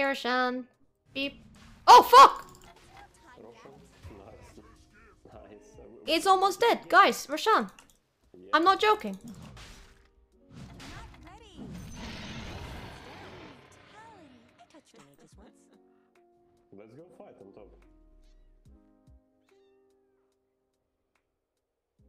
Hey, Beep. Oh, fuck! It's almost dead. Guys, Roshan. yeah. I'm not joking. Let's go fight on top.